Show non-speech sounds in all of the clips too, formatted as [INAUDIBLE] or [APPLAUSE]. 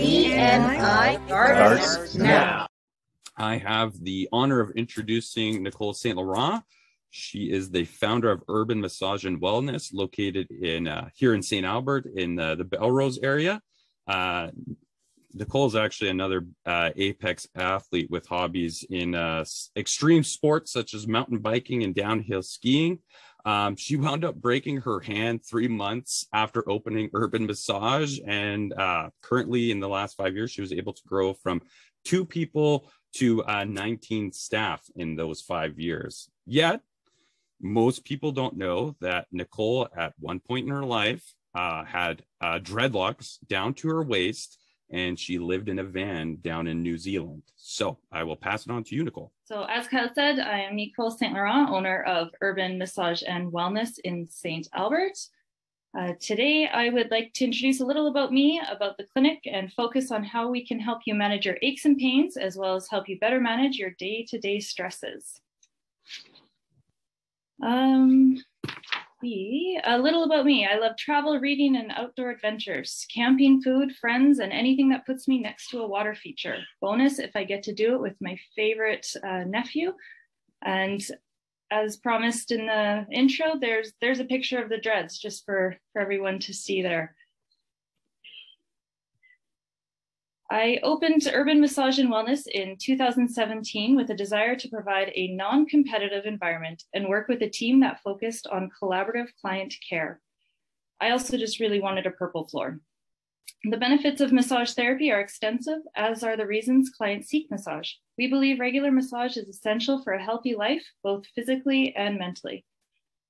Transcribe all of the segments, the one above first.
BNI starts now. I have the honor of introducing Nicole St. Laurent. She is the founder of Urban Massage and Wellness, located in uh, here in St. Albert in uh, the Belrose area. Uh, Nicole is actually another uh, apex athlete with hobbies in uh, extreme sports such as mountain biking and downhill skiing. Um, she [LAUGHS] wound up breaking her hand three months after opening Urban Massage, and uh, currently in the last five years, she was able to grow from two people to uh, 19 staff in those five years. Yet, most people don't know that Nicole, at one point in her life, uh, had uh, dreadlocks down to her waist and she lived in a van down in New Zealand. So I will pass it on to you, Nicole. So, as Kyle said, I am Nicole St. Laurent, owner of Urban Massage and Wellness in St. Albert. Uh, today, I would like to introduce a little about me, about the clinic, and focus on how we can help you manage your aches and pains, as well as help you better manage your day to day stresses. Um, a little about me. I love travel, reading, and outdoor adventures, camping, food, friends, and anything that puts me next to a water feature. Bonus if I get to do it with my favorite uh, nephew. And as promised in the intro, there's there's a picture of the dreads just for, for everyone to see there. I opened Urban Massage and Wellness in 2017 with a desire to provide a non competitive environment and work with a team that focused on collaborative client care. I also just really wanted a purple floor. The benefits of massage therapy are extensive, as are the reasons clients seek massage. We believe regular massage is essential for a healthy life, both physically and mentally.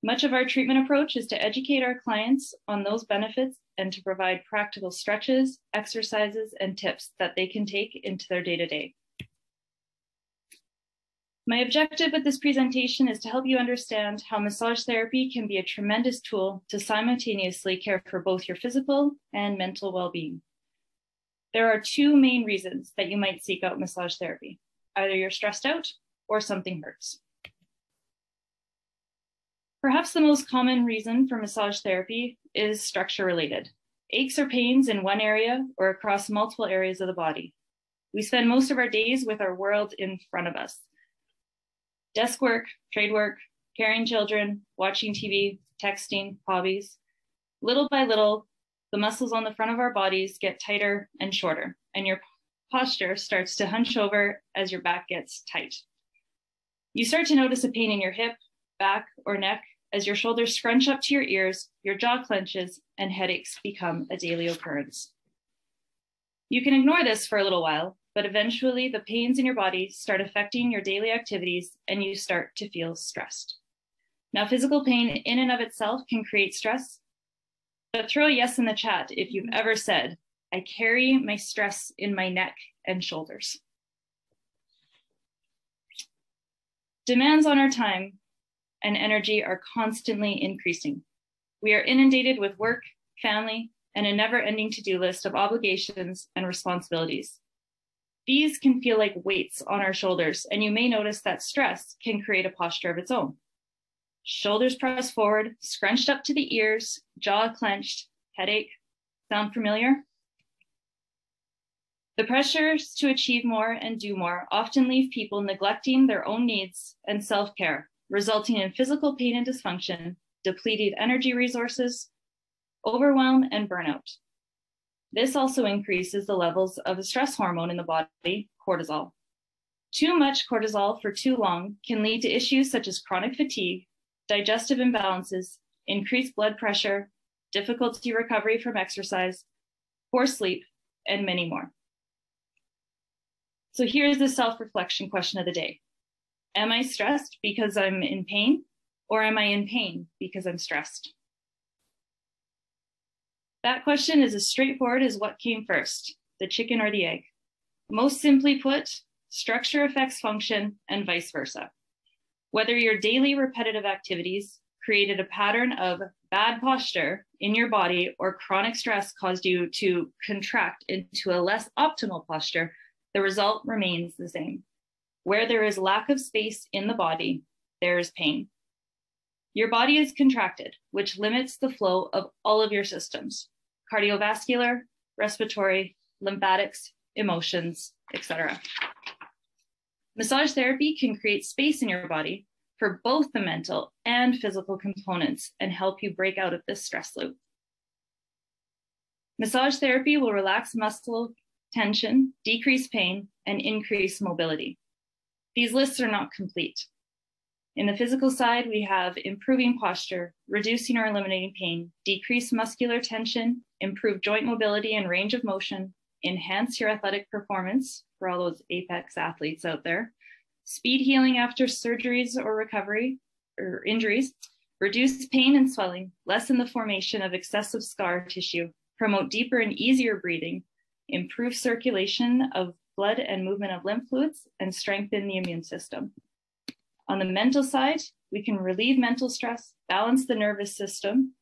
Much of our treatment approach is to educate our clients on those benefits and to provide practical stretches, exercises, and tips that they can take into their day to day. My objective with this presentation is to help you understand how massage therapy can be a tremendous tool to simultaneously care for both your physical and mental well being. There are two main reasons that you might seek out massage therapy either you're stressed out or something hurts. Perhaps the most common reason for massage therapy is structure related. Aches or pains in one area or across multiple areas of the body. We spend most of our days with our world in front of us. Desk work, trade work, caring children, watching TV, texting, hobbies. Little by little, the muscles on the front of our bodies get tighter and shorter, and your posture starts to hunch over as your back gets tight. You start to notice a pain in your hip, back, or neck as your shoulders scrunch up to your ears, your jaw clenches, and headaches become a daily occurrence. You can ignore this for a little while, but eventually the pains in your body start affecting your daily activities and you start to feel stressed. Now, physical pain in and of itself can create stress, but throw a yes in the chat if you've ever said, I carry my stress in my neck and shoulders. Demands on our time and energy are constantly increasing. We are inundated with work, family, and a never ending to do list of obligations and responsibilities. These can feel like weights on our shoulders, and you may notice that stress can create a posture of its own. Shoulders pressed forward, scrunched up to the ears, jaw clenched, headache. Sound familiar? The pressures to achieve more and do more often leave people neglecting their own needs and self care resulting in physical pain and dysfunction, depleted energy resources, overwhelm, and burnout. This also increases the levels of a stress hormone in the body, cortisol. Too much cortisol for too long can lead to issues such as chronic fatigue, digestive imbalances, increased blood pressure, difficulty recovery from exercise, poor sleep, and many more. So here's the self reflection question of the day Am I stressed because I'm in pain, or am I in pain because I'm stressed? That question is as straightforward as what came first, the chicken or the egg. Most simply put, structure affects function and vice versa. Whether your daily repetitive activities created a pattern of bad posture in your body or chronic stress caused you to contract into a less optimal posture, the result remains the same. Where there is lack of space in the body, there is pain. Your body is contracted, which limits the flow of all of your systems cardiovascular, respiratory, lymphatics, emotions, etc. Massage therapy can create space in your body for both the mental and physical components and help you break out of this stress loop. Massage therapy will relax muscle tension, decrease pain, and increase mobility. These lists are not complete. In the physical side, we have improving posture, reducing or eliminating pain, decrease muscular tension, improve joint mobility and range of motion, enhance your athletic performance for all those apex athletes out there, speed healing after surgeries or recovery or injuries, reduce pain and swelling, lessen the formation of excessive scar tissue, promote deeper and easier breathing, improve circulation of blood and movement of lymph fluids, and strengthen the immune system. On the mental side, we can relieve mental stress, balance the nervous system.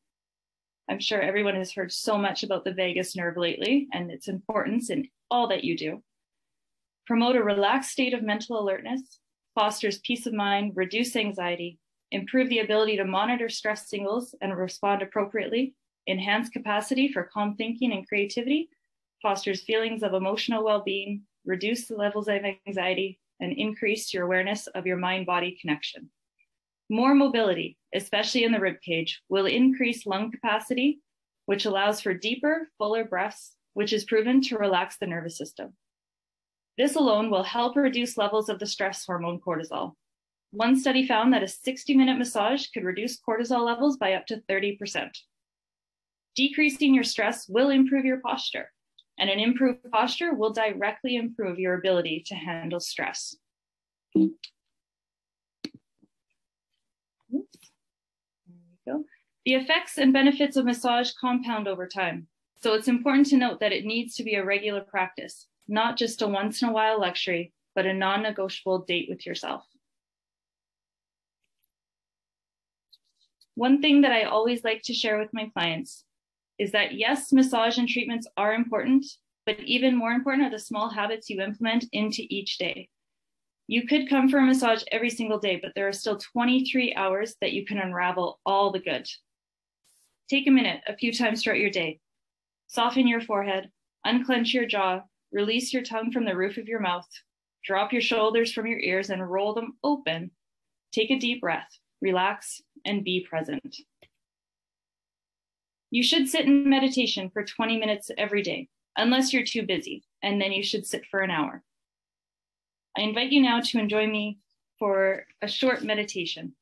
I'm sure everyone has heard so much about the vagus nerve lately and its importance in all that you do. Promote a relaxed state of mental alertness, fosters peace of mind, reduce anxiety, improve the ability to monitor stress signals and respond appropriately, enhance capacity for calm thinking and creativity, fosters feelings of emotional well being, reduce the levels of anxiety, and increase your awareness of your mind body connection. More mobility, especially in the rib cage, will increase lung capacity, which allows for deeper, fuller breaths, which is proven to relax the nervous system. This alone will help reduce levels of the stress hormone cortisol. One study found that a 60 minute massage could reduce cortisol levels by up to 30%. Decreasing your stress will improve your posture, and an improved posture will directly improve your ability to handle stress. Oops. There we go. The effects and benefits of massage compound over time. So it's important to note that it needs to be a regular practice, not just a once in a while luxury, but a non negotiable date with yourself. One thing that I always like to share with my clients is that yes, massage and treatments are important, but even more important are the small habits you implement into each day. You could come for a massage every single day, but there are still 23 hours that you can unravel all the good. Take a minute a few times throughout your day. Soften your forehead, unclench your jaw, release your tongue from the roof of your mouth, drop your shoulders from your ears and roll them open. Take a deep breath, relax, and be present. You should sit in meditation for 20 minutes every day, unless you're too busy, and then you should sit for an hour. I invite you now to enjoy me for a short meditation.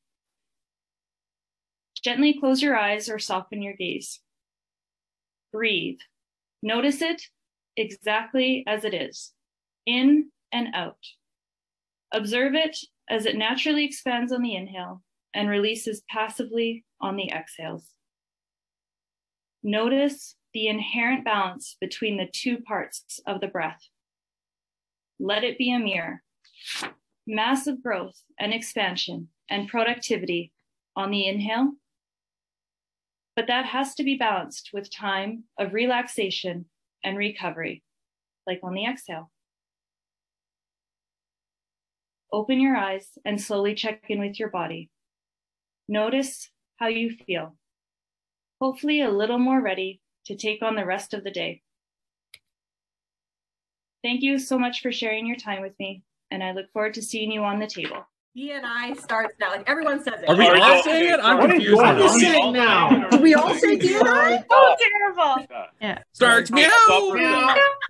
Gently close your eyes or soften your gaze. Breathe. Notice it exactly as it is, in and out. Observe it as it naturally expands on the inhale and releases passively on the exhales. Notice the inherent balance between the two parts of the breath. Let it be a mirror. Massive growth and expansion and productivity on the inhale. But that has to be balanced with time of relaxation and recovery, like on the exhale. Open your eyes and slowly check in with your body. Notice how you feel hopefully a little more ready to take on the rest of the day. Thank you so much for sharing your time with me, and I look forward to seeing you on the table. He and I starts now. Like everyone says it. Are we all saying it? I'm What is confused. going now. on? saying now? Do we all say DNI? Oh, terrible. Yeah. Starts meow.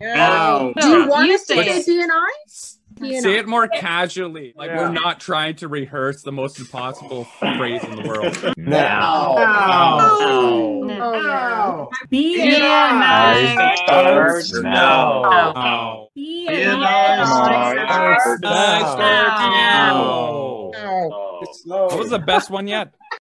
Now. Do you want You to say say it. DNI? Say it more casually. Like Yeah. we're not trying to rehearse the most impossible phrase in the world. Now. [LAUGHS] No. yeah. DNI. Starts now. Oh. DNI. Starts now. Now. What was the best one yet?